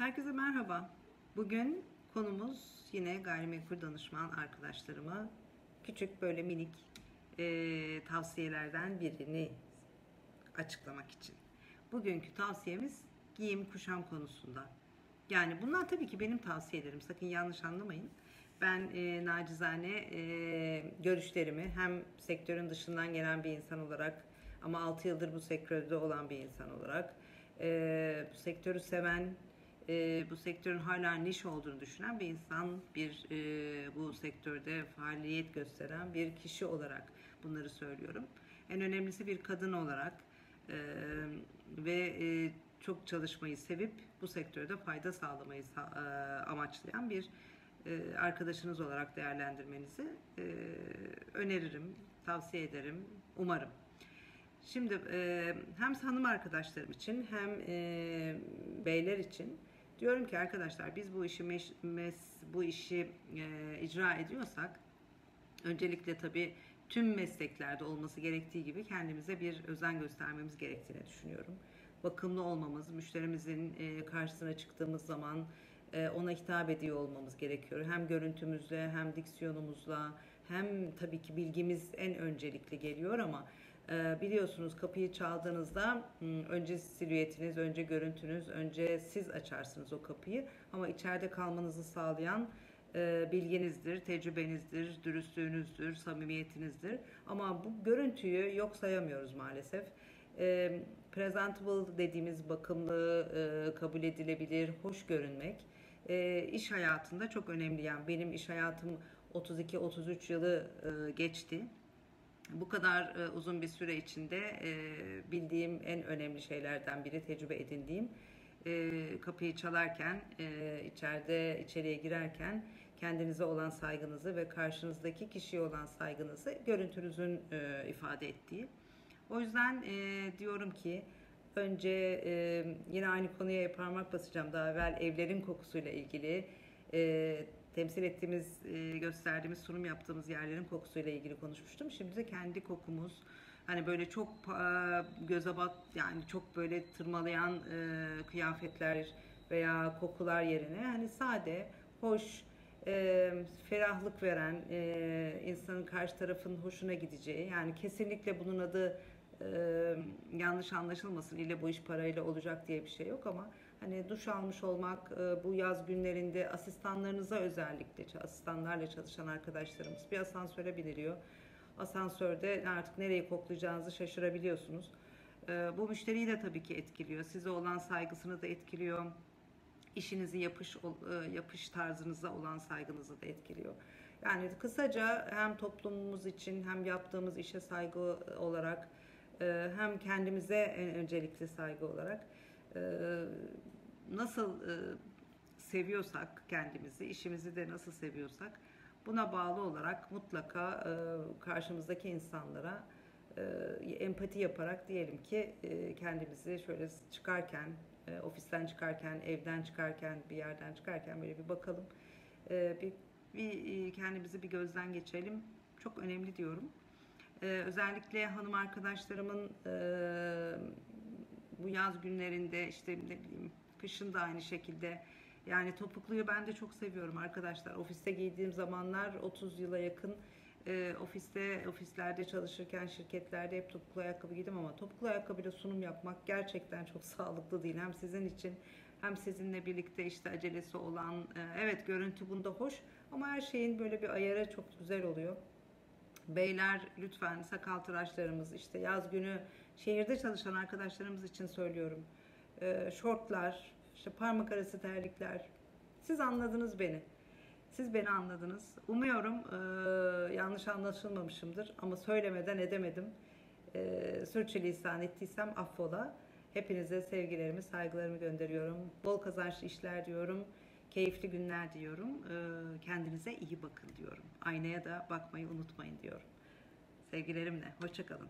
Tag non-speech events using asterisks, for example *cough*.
Herkese merhaba. Bugün konumuz yine gayrimenkul danışman arkadaşlarıma küçük böyle minik e, tavsiyelerden birini açıklamak için. Bugünkü tavsiyemiz giyim kuşam konusunda. Yani bunlar tabii ki benim tavsiyelerim. Sakın yanlış anlamayın. Ben e, nacizane e, görüşlerimi hem sektörün dışından gelen bir insan olarak ama 6 yıldır bu sektörde olan bir insan olarak e, bu sektörü seven e, bu sektörün hala niş olduğunu düşünen bir insan, bir e, bu sektörde faaliyet gösteren bir kişi olarak bunları söylüyorum. En önemlisi bir kadın olarak e, ve e, çok çalışmayı sevip bu sektörde fayda sağlamayı sa- e, amaçlayan bir e, arkadaşınız olarak değerlendirmenizi e, öneririm, tavsiye ederim, umarım. Şimdi e, hem hanım arkadaşlarım için hem e, beyler için diyorum ki arkadaşlar biz bu işi meş, mes, bu işi e, icra ediyorsak öncelikle tabii tüm mesleklerde olması gerektiği gibi kendimize bir özen göstermemiz gerektiğini düşünüyorum. Bakımlı olmamız, müşterimizin e, karşısına çıktığımız zaman e, ona hitap ediyor olmamız gerekiyor. Hem görüntümüzle hem diksiyonumuzla hem tabii ki bilgimiz en öncelikli geliyor ama biliyorsunuz kapıyı çaldığınızda hmm, önce silüetiniz, önce görüntünüz, önce siz açarsınız o kapıyı ama içeride kalmanızı sağlayan e, bilginizdir, tecrübenizdir, dürüstlüğünüzdür, samimiyetinizdir. Ama bu görüntüyü yok sayamıyoruz maalesef. E, presentable dediğimiz bakımlı, e, kabul edilebilir, hoş görünmek e, iş hayatında çok önemli. Yani benim iş hayatım 32-33 yılı geçti. Bu kadar e, uzun bir süre içinde e, bildiğim en önemli şeylerden biri, tecrübe edindiğim e, kapıyı çalarken, e, içeride içeriye girerken kendinize olan saygınızı ve karşınızdaki kişiye olan saygınızı görüntünüzün e, ifade ettiği. O yüzden e, diyorum ki önce e, yine aynı konuya parmak basacağım. Daha evvel evlerin kokusuyla ilgili e, temsil ettiğimiz, e, gösterdiğimiz, sunum yaptığımız yerlerin kokusuyla ilgili konuşmuştum. Şimdi de kendi kokumuz, hani böyle çok e, göze bat, yani çok böyle tırmalayan e, kıyafetler veya kokular yerine hani sade, hoş, e, ferahlık veren, insanın karşı tarafın hoşuna gideceği, yani kesinlikle bunun adı yanlış anlaşılmasın ile bu iş parayla olacak diye bir şey yok ama hani duş almış olmak e, bu yaz günlerinde asistanlarınıza özellikle asistanlarla çalışan arkadaşlarımız bir asansöre biniliyor. Asansörde artık nereyi koklayacağınızı şaşırabiliyorsunuz. E, bu müşteriyi de tabii ki etkiliyor. Size olan saygısını da etkiliyor. İşinizi yapış e, yapış tarzınıza olan saygınızı da etkiliyor. Yani kısaca hem toplumumuz için hem yaptığımız işe saygı olarak hem kendimize en öncelikli saygı olarak nasıl seviyorsak kendimizi, işimizi de nasıl seviyorsak buna bağlı olarak mutlaka karşımızdaki insanlara empati yaparak diyelim ki kendimizi şöyle çıkarken ofisten çıkarken, evden çıkarken, bir yerden çıkarken böyle bir bakalım. bir, bir kendimizi bir gözden geçirelim. Çok önemli diyorum. özellikle hanım arkadaşlarımın bu yaz günlerinde işte ne bileyim kışın da aynı şekilde yani topukluyu ben de çok seviyorum arkadaşlar. Ofiste giydiğim zamanlar 30 yıla yakın e, ofiste ofislerde çalışırken şirketlerde hep topuklu ayakkabı giydim ama topuklu ayakkabıyla sunum yapmak gerçekten çok *laughs* sağlıklı değil. Hem sizin için hem sizinle birlikte işte acelesi olan e, evet görüntü bunda hoş ama her şeyin böyle bir ayarı çok güzel oluyor. Beyler lütfen sakal tıraşlarımız işte yaz günü şehirde çalışan arkadaşlarımız için söylüyorum. E, şortlar, işte parmak arası terlikler. Siz anladınız beni. Siz beni anladınız. Umuyorum e, yanlış anlaşılmamışımdır ama söylemeden edemedim. E, sürçülisan ettiysem affola. Hepinize sevgilerimi, saygılarımı gönderiyorum. Bol kazançlı işler diyorum. Keyifli günler diyorum. E, kendinize iyi bakın diyorum. Aynaya da bakmayı unutmayın diyorum. Sevgilerimle. Hoşçakalın.